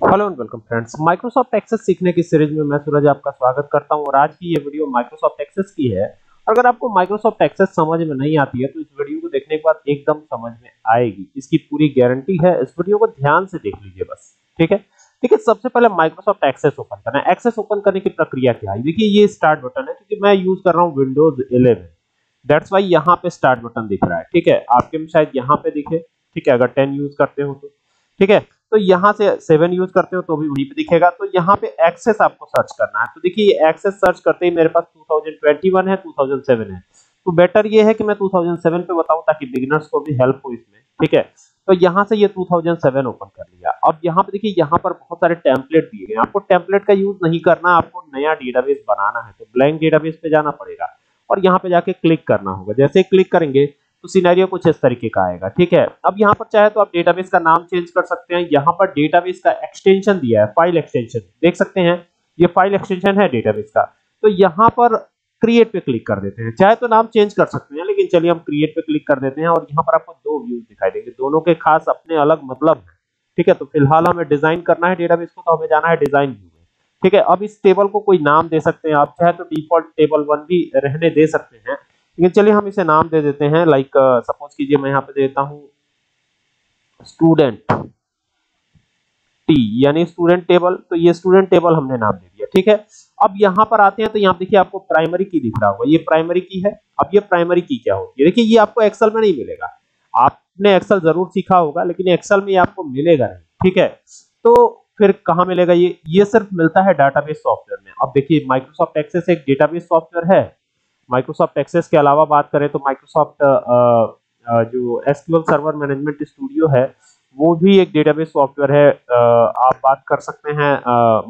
Hello and welcome friends Microsoft Access सीखने की series में मैं सूरज आपका स्वागत करता हूँ और आज की ये वीडियो माइक्रोसॉफ्ट एक्सेस की है। अगर आपको माइक्रोसॉफ्ट एक्सेस समझ में नहीं आती है तो इस वीडियो को देखने के बाद एकदम समझ में आएगी। इसकी पूरी गारंटी है। इस वीडियो को ध्यान से देख लीजिए बस। ठीक है? देखिए, सबसे पहले माइक्रोसॉफ्ट एक्सेस ओपन करना है। एक्सेस ओपन करने की प्रक्रिया क्या है? देखिए, ये स्टार्ट बटन है, क्योंकि मैं यूज़ कर रहा हूँ विंडोज़ इलेवन दैट्स वाई यहाँ पे स्टार्ट बटन दिख रहा है। ठीक है? आपके में शायद यहाँ पे दिखे। ठीक है? अगर टेन यूज़ करते हो तो। ठीक है? तो यहाँ से सेवन यूज़ करते हो तो भी वहीं पे दिखेगा। तो यहाँ पे एक्सेस आपको सर्च करना है। तो देखिए एक्सेस सर्च करते ही मेरे पास 2021 है 2007 है। तो बेटर ये है कि मैं 2007 पे बताऊँ ताकि बिगिनर्स को भी हेल्प हो इसमें, ठीक है? तो यहाँ से ये 2007 ओपन कर लिया। अब यहाँ पे देखिए, यहाँ पर बहुत सारे टेम्पलेट दिए गए आपको टेम्पलेट का यूज़ नहीं करना, आपको नया डेटाबेस बनाना है। तो ब्लैंक डेटाबेस पे जाना पड़ेगा और यहाँ पे जाके क्लिक करना होगा। जैसे क्लिक करेंगे तो सिनेरियो कुछ इस तरीके का आएगा, ठीक है? अब यहाँ पर चाहे तो आप डेटाबेस का नाम चेंज कर सकते हैं। यहाँ पर डेटाबेस का एक्सटेंशन दिया है फ़ाइल एक्सटेंशन देख सकते हैं, ये फ़ाइल एक्सटेंशन है डेटाबेस का। तो यहाँ पर क्रिएट पे क्लिक कर देते हैं। चाहे तो नाम चेंज कर सकते हैं, लेकिन चलिए हम क्रिएट पे क्लिक कर देते हैं और यहाँ पर आपको दो व्यूज़ दिखाई देंगे। दोनों के खास अपने अलग मतलब है, ठीक है? तो फ़िलहाल हमें डिज़ाइन करना है डेटाबेस को तो हमें जाना है डिज़ाइन व्यू में, ठीक है? अब इस टेबल को कोई नाम दे सकते हैं। आप चाहे तो डिफ़ॉल्ट टेबल वन भी रहने दे सकते हैं। लेकिन चलिए हम इसे नाम दे देते हैं। लाइक सपोज़ कीजिए मैं यहाँ पे देता हूँ स्टूडेंट टी यानी स्टूडेंट टेबल तो ये स्टूडेंट टेबल हमने नाम दे दिया, ठीक है? अब यहाँ पर आते हैं तो यहाँ देखिए आपको प्राइमरी की दिख रहा होगा। ये प्राइमरी की है। अब ये प्राइमरी की क्या होती है? देखिए, ये आपको एक्सेल में नहीं मिलेगा। आपने एक्सेल ज़रूर सीखा होगा, लेकिन एक्सेल में ये आपको मिलेगा नहीं, ठीक है? तो फिर कहाँ मिलेगा ये? ये सिर्फ़ मिलता है डाटाबेस सॉफ्टवेयर में। अब देखिए माइक्रोसॉफ्ट एक्सेस एक डेटाबेस सॉफ्टवेयर है। माइक्रोसॉफ्ट एक्सेस के अलावा बात करें तो माइक्रोसॉफ्ट जो एसक्यूएल सर्वर मैनेजमेंट स्टूडियो है, वो भी एक डेटाबेस सॉफ्टवेयर है। आप बात कर सकते हैं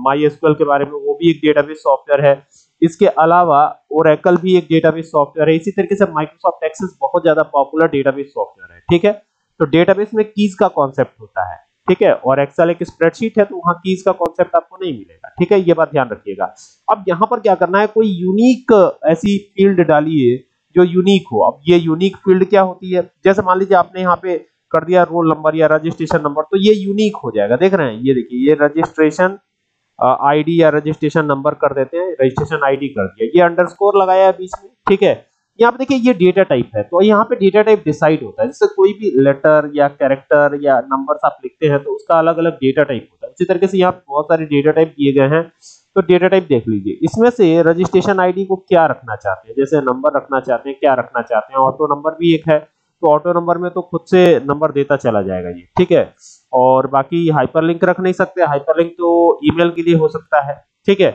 माई एसक्यूएल के बारे में वो भी एक डेटाबेस सॉफ्टवेयर है। इसके अलावा ओरेकल भी एक डेटाबेस सॉफ्टवेयर है। इसी तरीके से माइक्रोसॉफ्ट एक्सेस बहुत ज़्यादा पॉपुलर डेटाबेस सॉफ्टवेयर है, ठीक है? तो डेटाबेस में कीज का कॉन्सेप्ट होता है। ठीक है? और एक्सेल एक स्प्रेडशीट है तो वहाँ कीज का कॉन्सेप्ट आपको नहीं मिलेगा। ठीक है? ये बात ध्यान रखिएगा। अब यहाँ पर क्या करना है? कोई यूनिक ऐसी फ़ील्ड डालिए, जो यूनिक हो। अब ये यूनिक फ़ील्ड क्या होती है? जैसे मान लीजिए आपने यहाँ पे कर दिया रोल नंबर या रजिस्ट्रेशन नंबर तो ये यूनिक हो जाएगा। देख रहे हैं? ये देखिए, ये रजिस्ट्रेशन आईडी या रजिस्ट्रेशन नंबर कर देते हैं। रजिस्ट्रेशन आईडी कर दिया। ये अंडरस्कोर लगाया है बीच में। ठीक है? यहाँ पे देखिए ये डेटा टाइप है तो यहाँ पे डेटा टाइप डिसाइड होता है। जैसे कोई भी लेटर या कैरेक्टर या नंबर्स आप लिखते हैं तो उसका अलग अलग डेटा टाइप होता है। इसी तरीके से यहाँ बहुत सारे डेटा टाइप दिए गए हैं तो डेटा टाइप देख लीजिए। इसमें से रजिस्ट्रेशन आईडी को क्या रखना चाहते हैं? जैसे नंबर रखना चाहते हैं, क्या रखना चाहते हैं? ऑटो नंबर भी एक है तो ऑटो नंबर में तो खुद से नंबर देता चला जाएगा ये, ठीक है? और बाकी हाइपरलिंक रख नहीं सकते। हाइपरलिंक तो ईमेल के लिए हो सकता है, ठीक है?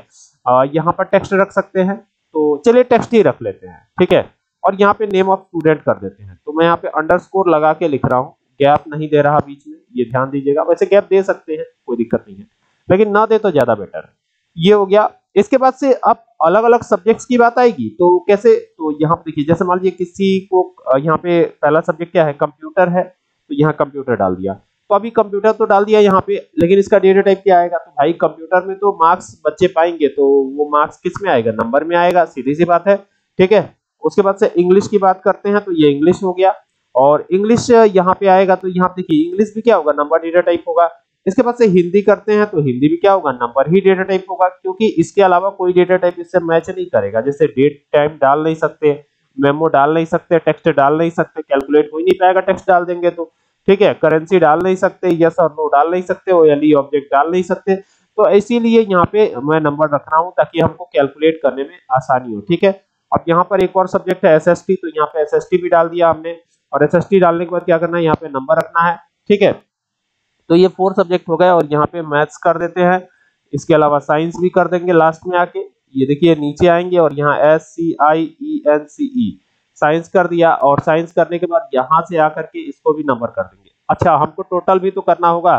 यहाँ पर टेक्स्ट रख सकते हैं। तो चलिए टेक्स्ट ही रख लेते हैं, ठीक है? और यहाँ पे नेम ऑफ़ स्टूडेंट कर देते हैं। तो मैं यहाँ पे अंडरस्कोर लगा के लिख रहा हूँ। गैप नहीं दे रहा बीच में, ये ध्यान दीजिएगा। वैसे गैप दे सकते हैं, कोई दिक्कत नहीं है। लेकिन ना दे तो ज़्यादा बेटर ये हो गया। इसके बाद से अब अलग अलग सब्जेक्ट्स की बात आएगी। तो कैसे तो यहाँ पे देखिए, जैसे मान लीजिए किसी को, यहाँ पे पहला सब्जेक्ट क्या है? कंप्यूटर है। तो यहाँ कंप्यूटर डाल दिया। तो अभी कंप्यूटर तो डाल दिया यहाँ पे, लेकिन इसका डेटा टाइप क्या आएगा? तो भाई कंप्यूटर में तो मार्क्स बच्चे पाएँगे तो वो मार्क्स किसमें आएगा? नंबर में आएगा, सीधी सी बात है, ठीक है? उसके बाद से इंग्लिश की बात करते हैं तो ये इंग्लिश हो गया। और इंग्लिश यहाँ पे आएगा तो यहाँ देखिए इंग्लिश भी क्या होगा? नंबर डेटा टाइप होगा। इसके बाद से हिंदी करते हैं तो हिंदी भी क्या होगा? नंबर ही डेटा टाइप होगा, क्योंकि इसके अलावा कोई डेटा टाइप इससे मैच नहीं करेगा। जैसे डेट टाइम डाल नहीं सकते मेमो डाल नहीं सकते टेक्स्ट डाल नहीं सकते कैलकुलेट हो ही नहीं पाएगा टेक्स्ट डाल देंगे तो। ठीक है? करेंसी डाल नहीं सकते यस और नो डाल नहीं सकते ओ ऑब्जेक्ट डाल नहीं सकते। तो इसीलिए यहाँ पे मैं नंबर रख रहा हूँ ताकि हमको कैलकुलेट करने में आसानी हो, ठीक है? अब यहाँ पर एक और सब्जेक्ट है एसएसटी तो यहाँ पे एसएसटी भी डाल दिया हमने। और एसएसटी डालने के बाद क्या करना है? यहाँ पे नंबर रखना है, ठीक है? तो ये फोर सब्जेक्ट हो गए और यहाँ पे मैथ्स कर देते हैं। इसके अलावा साइंस भी कर देंगे लास्ट में आके। ये देखिए, नीचे आएँगे और यहाँ S C I E N C E science कर दिया और साइंस करने के बाद यहाँ से आकर के इसको भी नंबर कर देंगे। अच्छा हमको टोटल भी तो करना होगा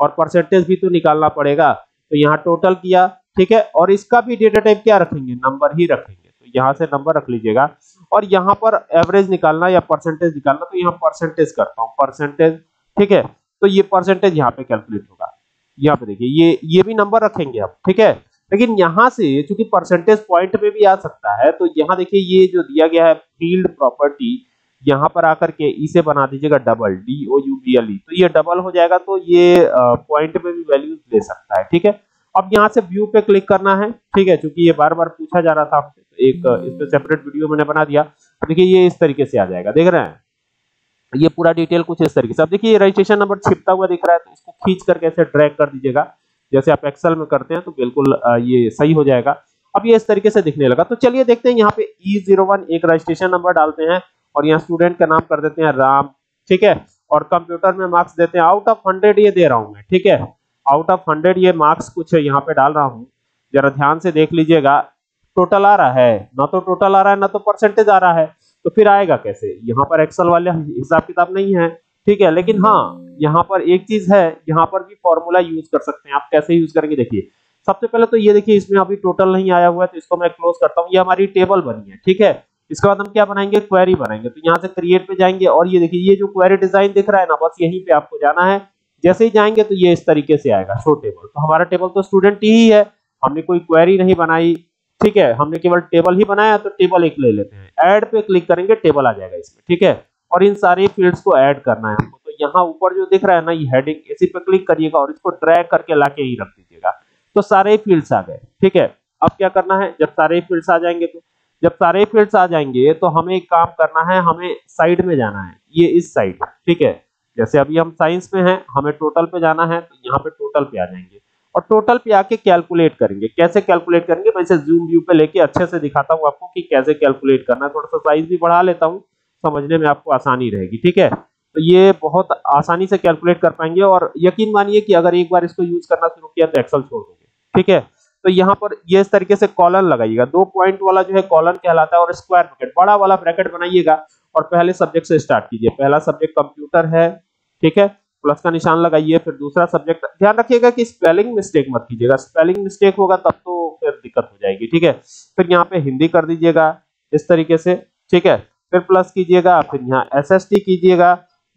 और परसेंटेज भी तो निकालना पड़ेगा। तो यहाँ टोटल किया, ठीक है? और इसका भी डेटा टाइप क्या रखेंगे? नंबर ही रखेंगे। तो यहाँ से नंबर रख लीजिएगा। और यहाँ पर एवरेज निकालना या परसेंटेज निकालना तो यहाँ परसेंटेज करता हूँ। परसेंटेज ठीक है? तो ये परसेंटेज यहाँ पे कैलकुलेट होगा। यहाँ पे देखिए, ये ये भी नंबर रखेंगे आप ठीक है? लेकिन यहाँ से चूँकि परसेंटेज पॉइंट में भी आ सकता है तो यहाँ देखिए ये जो दिया गया है फ़ील्ड प्रॉपर्टी यहाँ पर आकर के इसे बना दीजिएगा double D O U B L E तो ये डबल हो जाएगा तो ये पॉइंट में भी वैल्यूज़ ले सकता है, ठीक है? अब यहाँ से व्यू पे क्लिक करना है, ठीक है? क्योंकि ये बार बार पूछा जा रहा था तो एक, इस पे सेपरेट वीडियो मैंने बना दिया देखिए ये इस तरीके से आ जाएगा, देख रहे हैं? ये पूरा डिटेल कुछ इस तरीके से। अब देखिए रजिस्ट्रेशन नंबर छिपता हुआ दिख रहा है तो इसको खींच करके ऐसे ड्रैग कर दीजिएगा। जैसे आप एक्सेल में करते हैं तो बिल्कुल ये सही हो जाएगा। अब ये इस तरीके से दिखने लगा। तो चलिए देखते हैं, यहाँ पे ई ज़ीरो वन एक रजिस्ट्रेशन नंबर डालते हैं और यहाँ स्टूडेंट का नाम कर देते हैं राम, ठीक है? और कंप्यूटर में मार्क्स देते हैं। आउट ऑफ़ हंड्रेड ये दे रहा हूँ मैं, ठीक है? आउट ऑफ़ हंड्रेड ये मार्क्स कुछ यहाँ पे डाल रहा हूँ। जरा ध्यान से देख लीजिएगा। टोटल आ रहा है। ना तो टोटल आ रहा है, ना तो परसेंटेज आ रहा है। तो फिर आएगा कैसे? यहाँ पर एक्सल वाले हिसाब किताब नहीं है। ठीक है, लेकिन हाँ यहाँ पर एक चीज़ है, यहाँ पर भी फॉर्मूला यूज़ कर सकते हैं। आप कैसे यूज़ करेंगे, देखिए। सबसे पहले तो ये देखिए, इसमें अभी टोटल नहीं आया हुआ है तो इसको मैं क्लोज करता हूँ। ये हमारी टेबल बनी है, ठीक है? इसके बाद हम क्या बनाएँगे? क्वेरी बनाएँगे। तो यहाँ से क्रिएट पे जाएँगे और ये देखिए, ये जो क्वेरी डिज़ाइन दिख रहा है ना, बस यहीं पे आपको जाना है। जैसे ही जाएँगे तो ये इस तरीके से आएगा शो टेबल तो हमारा टेबल तो स्टूडेंट ही है, हमने कोई क्वेरी नहीं बनाई, ठीक है? हमने केवल टेबल ही बनाया तो टेबल एक ले लेते हैं। ऐड पे क्लिक करेंगे टेबल आ जाएगा इसमें, ठीक है? और इन सारे फील्ड्स को ऐड करना है तो यहाँ ऊपर जो दिख रहा है ना, ये हेडिंग इसी पे क्लिक करिएगा और इसको ड्रैग करके लाके ही रख दीजिएगा। तो सारे फील्ड्स आ गए, ठीक है? अब क्या करना है? जब सारे फील्ड्स आ जाएँगे तो जब सारे फील्ड्स आ जाएँगे तो हमें एक काम करना है, हमें साइड में जाना है, ये इस साइड ठीक है? जैसे अभी हम साइंस में हैं, हमें टोटल पे जाना है तो यहाँ पे टोटल पे आ जाएँगे। और टोटल पे आके कैलकुलेट करेंगे। कैसे कैलकुलेट करेंगे? मैं इसे जूम व्यू पे लेके अच्छे से दिखाता हूँ आपको कि कैसे कैलकुलेट करना है। थोड़ा सा साइज़ भी बढ़ा लेता हूँ। समझने में आपको आसानी रहेगी, ठीक है? तो ये बहुत आसानी से कैलकुलेट कर पाएँगे और यकीन मानिए कि अगर एक बार इसको यूज़ करना शुरू किया तो एक्सल छोड़ दोगे, ठीक है? तो यहाँ पर ये इस तरीके से कॉलन लगाइएगा। दो पॉइंट वाला जो है कॉलन कहलाता है और स्क्वायर ब्रैकेट बड़ा वाला ब्रैकेट बनाइएगा और पहले सब्जेक्ट से स्टार्ट कीजिए। पहला सब्जेक्ट कंप्यूटर है, ठीक है? प्लस का निशान लगाइए, फिर दूसरा सब्जेक्ट ध्यान रखिएगा कि स्पेलिंग मिस्टेक मत कीजिएगा। स्पेलिंग मिस्टेक होगा तब तो फिर दिक्कत हो जाएगी, ठीक है? फिर यहाँ पे हिंदी कर दीजिएगा इस तरीके से, ठीक है? फिर प्लस कीजिएगा, फिर यहाँ एस कीजिएगा।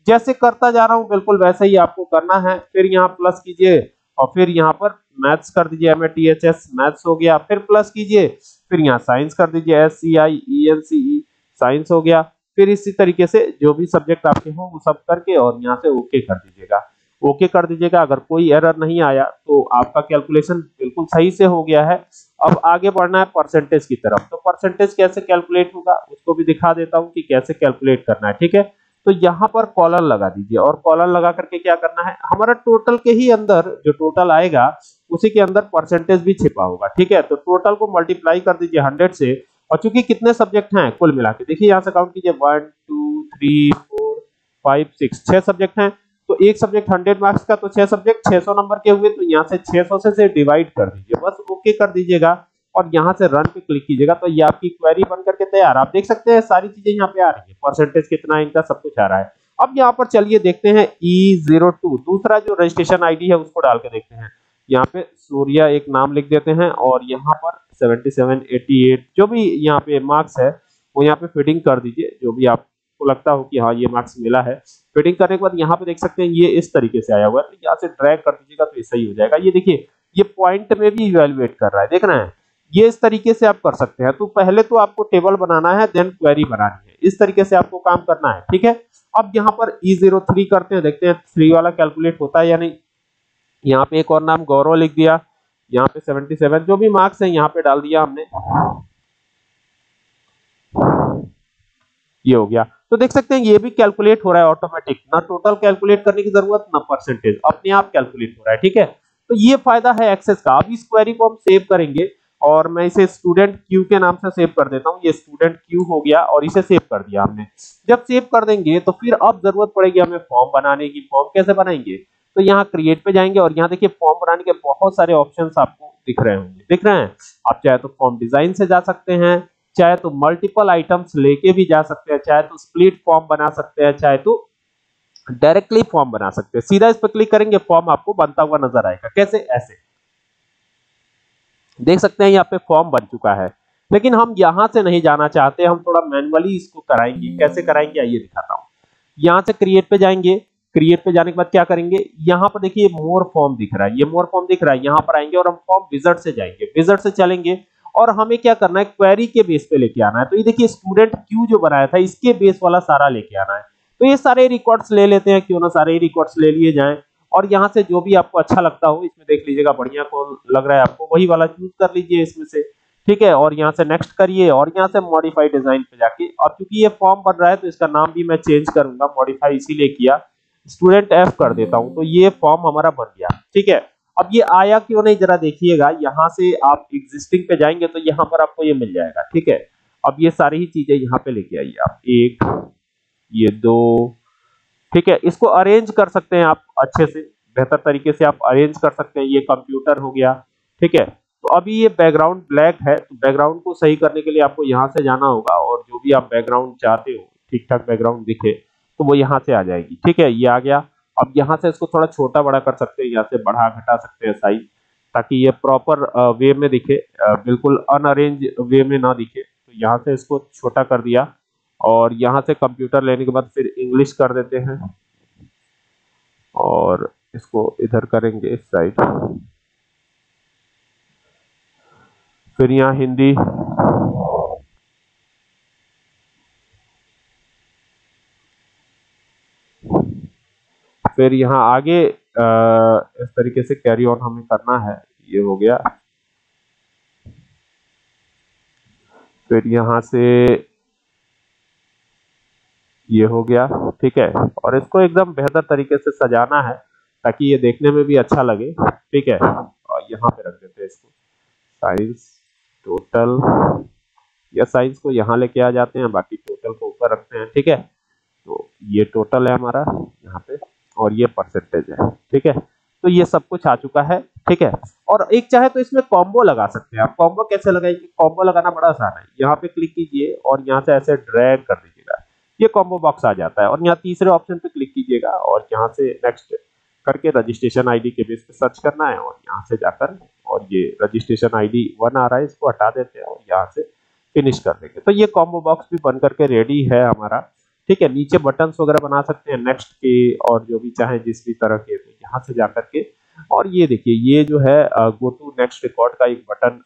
जैसे करता जा रहा हूँ, बिल्कुल वैसे ही आपको करना है। फिर यहाँ प्लस कीजिए और फिर यहाँ पर मैथ्स कर दीजिए M A T H S maths हो गया। फिर प्लस कीजिए, फिर यहाँ साइंस कर दीजिए S C I E N C E science हो गया। फिर इसी तरीके से जो भी सब्जेक्ट आपके हो, वो सब करके और यहाँ से ओके कर दीजिएगा। ओके कर दीजिएगा। अगर कोई एरर नहीं आया तो आपका कैलकुलेशन बिल्कुल सही से हो गया है। अब आगे बढ़ना है परसेंटेज की तरफ़। तो परसेंटेज कैसे कैलकुलेट होगा, उसको भी दिखा देता हूँ कि कैसे कैलकुलेट करना है, ठीक है? तो यहाँ पर कॉलर लगा दीजिए। और कॉलर लगा करके क्या करना है, हमारा टोटल के ही अंदर जो टोटल आएगा, उसी के अंदर परसेंटेज भी छिपा होगा, ठीक है? तो टोटल को मल्टीप्लाई कर दीजिए हंड्रेड से। और चूँकि कितने सब्जेक्ट हैं, कुल मिला के, देखिए यहाँ से काउंट कीजिए। One, two, three, four, five, six, छह सब्जेक्ट हैं। तो एक सब्जेक्ट हंड्रेड मार्क्स का तो छह सब्जेक्ट छह सौ नंबर के हुए तो यहाँ से छह सौ से, डिवाइड कर दीजिए। बस ओके कर दीजिएगा और यहाँ से रन पे क्लिक कीजिएगा। तो ये आपकी क्वेरी बन करके तैयार। आप देख सकते हैं सारी चीज़ें यहाँ पे आ रही है। परसेंटेज कितना इनका सब कुछ आ रहा है। अब यहाँ पर चलिए देखते हैं ई ज़ीरो टू दूसरा जो रजिस्ट्रेशन आईडी है उसको डाल के देखते हैं। यहाँ पे सूर्या एक नाम लिख देते हैं और यहाँ पर 77, 88 जो भी यहाँ पे मार्क्स है वो यहाँ पे फिटिंग कर दीजिए जो भी आपको लगता हो कि हाँ ये मार्क्स मिला है। फिटिंग करने के बाद यहाँ पे देख सकते हैं, ये इस तरीके से आया हुआ है। तो यहाँ से ड्रैग कर दीजिएगा तो ये सही हो जाएगा। ये देखिए, ये पॉइंट में भी इवेल्युएट कर रहा है देख रहे हैं। ये इस तरीके से आप कर सकते हैं। तो पहले तो आपको टेबल बनाना है देन क्वेरी बनानी है। इस तरीके से आपको काम करना है, ठीक है? अब यहाँ पर ई ज़ीरो थ्री करते हैं, देखते हैं थ्री वाला कैलकुलेट होता है या नहीं। यहाँ पे एक और नाम गौरव लिख दिया। यहाँ पे सेवेंटी सेवन जो भी मार्क्स है, यहाँ पे डाल दिया हमने। ये हो गया। तो देख सकते हैं, ये भी कैलकुलेट हो रहा है ऑटोमेटिक ना टोटल कैलकुलेट करने की ज़रूरत, ना परसेंटेज अपने आप कैलकुलेट हो रहा है, ठीक है? तो ये फ़ायदा है एक्सेस का। अब इस क्वेरी को हम सेव करेंगे और मैं इसे स्टूडेंट क्यू के नाम से सेव कर देता हूँ। ये स्टूडेंट क्यू हो गया और इसे सेव कर दिया हमने। जब सेव कर देंगे तो फिर अब ज़रूरत पड़ेगी हमें फॉर्म बनाने की। फॉर्म कैसे बनाएँगे? तो यहाँ क्रिएट पे जाएँगे और यहाँ देखिए फॉर्म बनाने के बहुत सारे ऑप्शन आपको दिख रहे होंगे। दिख रहे हैं? आप चाहे तो फॉर्म डिज़ाइन से जा सकते हैं चाहे तो मल्टीपल आइटम्स लेके भी जा सकते हैं, चाहे तो स्प्लिट फॉर्म बना सकते हैं, चाहे तो डायरेक्टली फॉर्म बना सकते हैं। सीधा इस पर क्लिक करेंगे फॉर्म आपको बनता हुआ नज़र आएगा। कैसे? ऐसे। देख सकते हैं यहाँ पे फॉर्म बन चुका है। लेकिन हम यहाँ से नहीं जाना चाहते, हम थोड़ा मैनुअली इसको कराएँगे। कैसे कराएँगे? आइए दिखाता हूँ। यहाँ से क्रिएट पे जाएँगे। क्रिएट पे जाने के बाद क्या करेंगे? यहाँ पर देखिए मोर फॉर्म दिख रहा है। ये मोर फॉर्म दिख रहा है। यहाँ पर आएँगे और हम फॉर्म विजट से जाएँगे। विजट से चलेंगे। और हमें क्या करना है? क्वेरी के बेस पे लेके आना है। तो ये देखिए स्टूडेंट क्यू जो बनाया था, इसके बेस वाला सारा लेके आना है। तो ये सारे रिकॉर्ड्स ले लेते हैं, क्यों ना सारे रिकॉर्ड्स ले लिए जाएँ। और यहाँ से जो भी आपको अच्छा लगता हो, इसमें देख लीजिएगा, बढ़िया कौन लग रहा है आपको, वही वाला चूज़ कर लीजिए इसमें से। ठीक है? और यहाँ से नेक्स्ट करिए, और यहाँ से मॉडिफाई डिज़ाइन पे जाके। और क्योंकि ये फॉर्म बन रहा है तो इसका नाम भी मैं चेंज करूँगा मॉडिफाई इसीलिए किया। स्टूडेंट एफ़ कर देता हूँ तो ये फॉर्म हमारा बन गया। ठीक है? अब ये आया क्यों नहीं, जरा देखिएगा। यहाँ से आप एग्जिस्टिंग पे जाएँगे तो यहाँ पर आपको ये मिल जाएगा, ठीक है? अब ये सारी ही चीज़ें यहाँ पे लेके आइए आप। एक, ये दो, ठीक है? इसको अरेंज कर सकते हैं आप अच्छे से, बेहतर तरीके से आप अरेंज कर सकते हैं। ये कंप्यूटर हो गया, ठीक है? तो अभी ये बैकग्राउंड ब्लैक है तो बैकग्राउंड को सही करने के लिए आपको यहाँ से जाना होगा और जो भी आप बैकग्राउंड चाहते हो ठीक ठाक बैकग्राउंड दिखे तो वो यहाँ से आ जाएगी, ठीक है? ये आ गया। अब यहाँ से इसको थोड़ा छोटा बड़ा कर सकते हैं, यहाँ से बढ़ा, घटा सकते हैं साइज़ ताकि ये प्रॉपर वे में दिखे बिल्कुल अनअरेंज वे में ना दिखे। तो यहाँ से इसको छोटा कर दिया और यहाँ से कंप्यूटर लेने के बाद फिर इंग्लिश कर देते हैं और इसको इधर करेंगे इस साइड फिर यहाँ हिंदी फिर यहाँ आगे इस तरीके से कैरी ऑन हमें करना है। ये हो गया। फिर यहाँ से ये हो गया। ठीक है। और इसको एकदम बेहतर तरीके से सजाना है, ताकि ये देखने में भी अच्छा लगे। ठीक है। और यहाँ पे रख देते हैं इसको। साइंस टोटल या साइंस को यहाँ लेके आ जाते हैं, बाकी टोटल को ऊपर रखते हैं। ठीक है। तो ये टोटल है हमारा, यहाँ पे। और ये परसेंटेज है, ठीक है? तो ये सब कुछ आ चुका है, ठीक है? और एक चाहे तो इसमें कॉम्बो लगा सकते हैं। आप कॉम्बो कैसे लगाएँगे? कॉम्बो लगाना बड़ा आसान है। यहाँ पे क्लिक कीजिए और यहाँ से ऐसे ड्रैग कर दीजिएगा। ये कॉम्बो बॉक्स आ जाता है और यहाँ तीसरे ऑप्शन पे क्लिक कीजिएगा और यहाँ से नेक्स्ट करके रजिस्ट्रेशन आईडी के बेस पे सर्च करना है और यहाँ से जाकर और ये रजिस्ट्रेशन आईडी वन आ रहा है, इसको हटा देते हैं और यहाँ से फिनिश कर देंगे। तो ये कॉम्बो बॉक्स भी बन करके रेडी है हमारा। ठीक है, नीचे बटन्स वगैरह बना सकते हैं नेक्स्ट के और जो भी चाहे, जिस भी तरह के, यहाँ से जाकर के। और ये देखिए, ये जो है गो टू नेक्स्ट रिकॉर्ड का एक बटन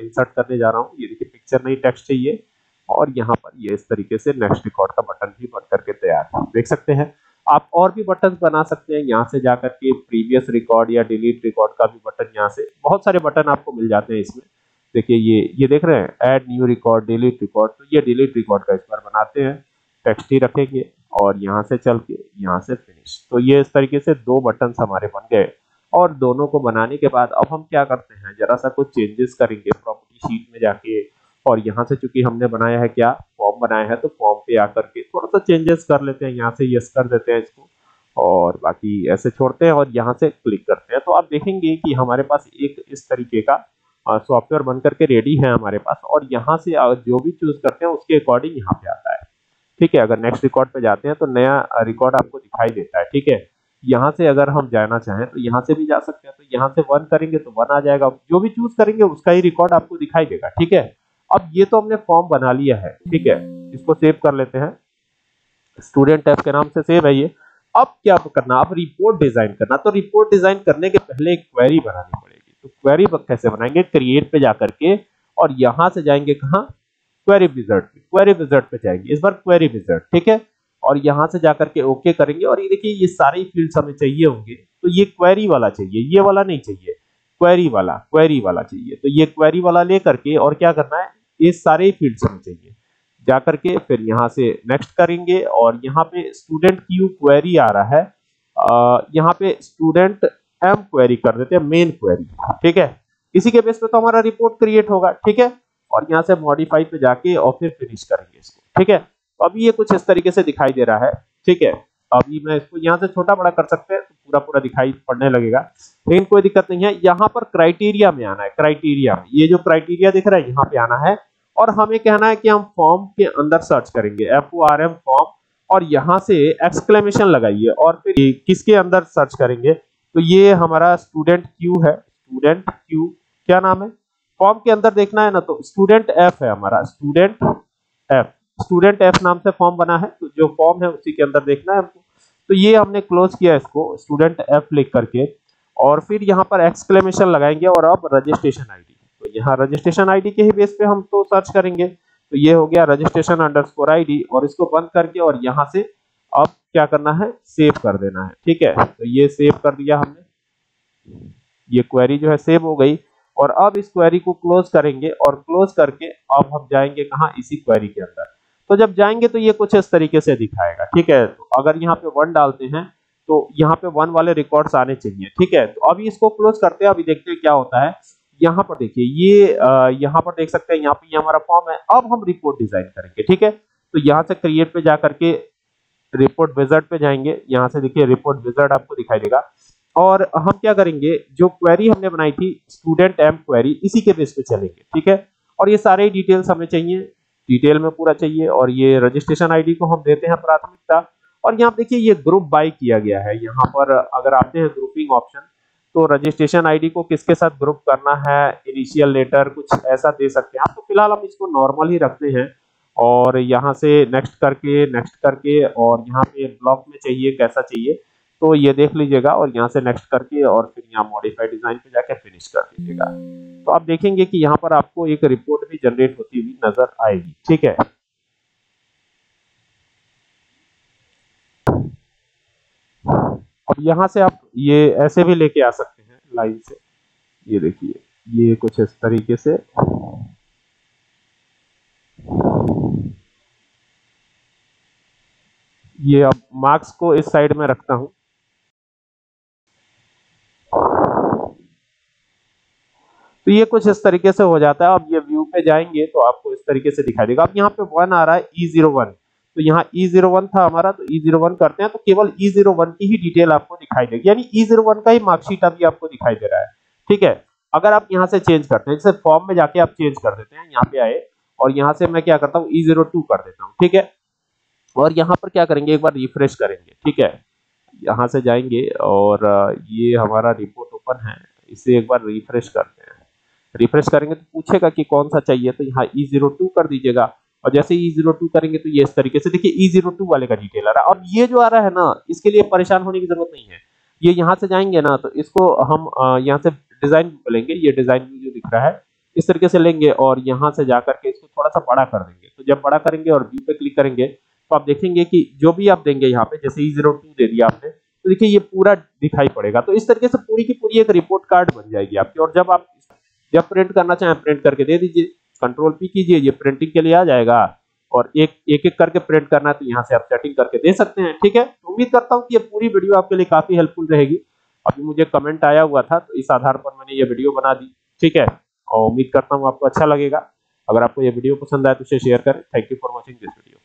इंसर्ट करने जा रहा हूँ। ये देखिए पिक्चर नहीं टेक्स्ट चाहिए। और यहाँ पर ये इस तरीके से नेक्स्ट रिकॉर्ड का बटन भी बन करके तैयार है। देख सकते हैं। आप और भी बटन बना सकते हैं, यहाँ से जाकर के प्रीवियस रिकॉर्ड या डिलीट रिकॉर्ड का भी बटन यहाँ से। बहुत सारे बटन आपको मिल जाते हैं इसमें। देखिए, ये ये देख रहे हैं add new record delete record तो ये डिलीट रिकॉर्ड का इस बार बनाते हैं। टेक्स्ट ही रखेंगे और यहाँ से चल के यहाँ से फिनिश तो ये इस तरीके से दो बटन हमारे बन गए। और दोनों को बनाने के बाद अब हम क्या करते हैं? जरा सा कुछ चेंजेस करेंगे प्रॉपर्टी शीट में जाके। और यहाँ से चूँकि हमने बनाया है क्या? फॉर्म बनाया है तो फॉर्म पे आकर के थोड़ा सा चेंजेस कर लेते हैं। यहाँ से यस कर देते हैं इसको। और बाकी ऐसे छोड़ते हैं और यहाँ से क्लिक करते हैं। तो आप देखेंगे कि हमारे पास एक इस तरीके का सॉफ्टवेयर बन करके रेडी है हमारे पास। और यहाँ से जो भी चूज़ करते हैं, उसके अकॉर्डिंग यहाँ पे आता है। ठीक है, अगर नेक्स्ट रिकॉर्ड पे जाते हैं तो नया रिकॉर्ड आपको दिखाई देता है, ठीक है? यहाँ से अगर हम जाना चाहें तो यहाँ से भी जा सकते हैं तो यहाँ से वन करेंगे तो वन आ जाएगा, जो भी चूज़ करेंगे उसका ही रिकॉर्ड आपको दिखाई देगा, ठीक है? अब ये तो हमने फॉर्म बना लिया है, ठीक है? इसको सेव कर लेते हैं। स्टूडेंट टैब के नाम से सेव है ये। अब क्या करना, अब रिपोर्ट डिज़ाइन करना तो रिपोर्ट डिज़ाइन करने के पहले एक क्वेरी बनानी पड़ेगी। तो क्वेरी कैसे बनाएँगे? क्रिएट पे जाकर के और यहाँ से जाएँगे कहा? क्वेरी विजर्ट पे क्वेरी विजर्ट पे जाएँगे, इस बार क्वेरी विजर्ट ठीक है? और यहाँ से जाकर के ओके करेंगे और ये देखिए, ये सारे फील्ड्स हमें चाहिए होंगे। तो ये क्वेरी वाला चाहिए, ये वाला नहीं चाहिए क्वेरी वाला क्वेरी वाला चाहिए। तो ये क्वेरी वाला लेकर के और क्या करना है? ये सारे फील्ड्स हमें चाहिए। जाकर के फिर यहाँ से नेक्स्ट करेंगे और यहाँ पे स्टूडेंट क्यू क्वेरी आ रहा है। यहाँ पे स्टूडेंट एम क्वेरी कर देते हैं मेन क्वेरी ठीक है? इसी के बेस पे तो हमारा रिपोर्ट क्रिएट होगा, ठीक है? और यहाँ से मॉडिफाई पे जाके और फिर फिनिश करेंगे इसको। ठीक है? तो अभी ये कुछ इस तरीके से दिखाई दे रहा है। ठीक है? अभी मैं इसको यहाँ से छोटा बड़ा कर सकते हैं तो पूरा पूरा दिखाई पड़ने लगेगा। लेकिन कोई दिक्कत नहीं है, यहाँ पर क्राइटेरिया में आना है क्राइटेरिया में। ये जो क्राइटेरिया दिख रहा है, यहाँ पे आना है। और हमें कहना है कि हम फॉर्म के अंदर सर्च करेंगे। F O R M form और यहाँ से एक्सक्लेमेशन लगाइए और फिर किसके अंदर सर्च करेंगे? तो ये हमारा स्टूडेंट क्यू है। स्टूडेंट क्यू क्या नाम है? फॉर्म के अंदर देखना है ना तो स्टूडेंट एफ़ है हमारा स्टूडेंट एफ़ स्टूडेंट एफ़ नाम से फॉर्म बना है तो जो फॉर्म है उसी के अंदर देखना है हमको। तो ये हमने क्लोज किया इसको स्टूडेंट एफ़ लिख करके, और फिर यहाँ पर एक्सक्लेमेशन लगाएँगे और अब रजिस्ट्रेशन आईडी तो यहाँ रजिस्ट्रेशन आईडी के ही बेस पे हम तो सर्च करेंगे। तो ये हो गया रजिस्ट्रेशन अंडरस्कोर आईडी और इसको बंद करके और यहाँ से अब क्या करना है सेव कर देना है। ठीक है? तो ये सेव कर दिया हमने। ये क्वेरी जो है सेव हो गई। और अब इस क्वेरी को क्लोज करेंगे और क्लोज करके अब हम जाएँगे कहा इसी क्वेरी के अंदर। तो जब जाएँगे तो ये कुछ इस तरीके से दिखाएगा, ठीक है? तो अगर यहाँ पे वन डालते हैं तो यहाँ पे वन वाले रिकॉर्ड्स आने चाहिए, ठीक है? तो अभी इसको क्लोज करते हैं, अभी देखते हैं क्या होता है। यहाँ पर देखिए, ये यहाँ पर देख सकते हैं, यहाँ पे ये हमारा फॉर्म है। अब हम रिपोर्ट डिज़ाइन करेंगे, ठीक है? तो यहाँ से क्रिएट पे जा करके रिपोर्ट विजर्ट पे जाएँगे। यहाँ से देखिए रिपोर्ट विजर्ट आपको दिखाई देगा। और हम क्या करेंगे? जो क्वेरी हमने बनाई थी स्टूडेंट एम क्वेरी इसी के बेस पे चलेंगे, ठीक है? और ये सारे डिटेल्स हमें चाहिए। डिटेल में पूरा चाहिए और ये रजिस्ट्रेशन आईडी को हम देते हैं प्राथमिकता। और यहाँ देखिए, ये ग्रुप बाय किया गया है। यहाँ पर अगर आते हैं ग्रुपिंग ऑप्शन तो रजिस्ट्रेशन आईडी को किसके साथ ग्रुप करना है? इनिशियल लेटर कुछ ऐसा दे सकते हैं। आप तो फ़िलहाल हम इसको नॉर्मल ही रखते हैं। और यहाँ से नेक्स्ट करके नेक्स्ट करके, और यहाँ पे ब्लॉक में चाहिए, कैसा चाहिए? तो ये देख लीजिएगा और यहाँ से नेक्स्ट करके और फिर यहाँ मॉडिफाइड डिज़ाइन पे जाके फिनिश कर दीजिएगा। तो आप देखेंगे कि यहाँ पर आपको एक रिपोर्ट भी जनरेट होती हुई नज़र आएगी, ठीक है? अब यहाँ से आप ये ऐसे भी लेके आ सकते हैं लाइन से। ये देखिए, ये कुछ इस तरीके से। ये अब मार्क्स को इस साइड में रखता हूँ। तो ये कुछ इस तरीके से हो जाता है। अब ये व्यू पे जाएँगे तो आपको इस तरीके से दिखाई देगा। अब यहाँ पे वन आ रहा है ई ज़ीरो वन तो यहाँ ई ज़ीरो वन था हमारा तो ई ज़ीरो वन करते हैं तो केवल ई ज़ीरो वन की ही डिटेल आपको दिखाई देगी। यानी ई ज़ीरो वन का ही मार्कशीट अभी आपको दिखाई दे रहा है। ठीक है? अगर आप यहाँ से चेंज करते हैं, जैसे फॉर्म में जाके आप चेंज कर देते हैं, यहाँ पे आए, और यहाँ से मैं क्या करता हूँ ई ज़ीरो टू कर देता हूँ। ठीक है? और यहाँ पर क्या करेंगे, एक बार रिफ्रेश करेंगे। ठीक है? यहाँ से जाएँगे और ये हमारा रिपोर्ट ओपन है, इसे एक बार रिफ्रेश करते हैं। रिफ्रेश करेंगे तो पूछेगा कि कौन सा चाहिए तो यहाँ ई ज़ीरो टू कर दीजिएगा। और जैसे ई ज़ीरो टू करेंगे तो ये इस तरीके से देखिए ई ज़ीरो टू वाले का डिटेल आ रहा है। और ये जो आ रहा है ना, इसके लिए परेशान होने की ज़रूरत नहीं है। ये यहाँ से जाएँगे ना तो इसको हम यहाँ से डिज़ाइन बोलेंगे ये डिज़ाइन जो दिख रहा है, इस तरीके से लेंगे और यहाँ से जाकर के इसको थोड़ा सा बड़ा कर देंगे। तो जब बड़ा करेंगे और व्यू पे क्लिक करेंगे तो आप देखेंगे कि जो भी आप देंगे यहाँ पे, जैसे ई ज़ीरो टू दे दिया आपने तो देखिए ये पूरा दिखाई पड़ेगा। तो इस तरीके से पूरी की पूरी एक रिपोर्ट कार्ड बन जाएगी आपकी। और जब आप जब प्रिंट करना चाहें प्रिंट करके दे दीजिए। कंट्रोल पी कीजिए, ये प्रिंटिंग के लिए आ जाएगा। और एक एक एक करके प्रिंट करना है तो यहाँ से आप सेटिंग करके दे सकते हैं, ठीक है? तो उम्मीद करता हूँ कि ये पूरी वीडियो आपके लिए काफ़ी हेल्पफुल रहेगी। अभी मुझे कमेंट आया हुआ था तो इस आधार पर मैंने ये वीडियो बना दी, ठीक है? और उम्मीद करता हूँ आपको अच्छा लगेगा। अगर आपको ये वीडियो पसंद आए तो इसे शेयर करें। Thank you for watching this video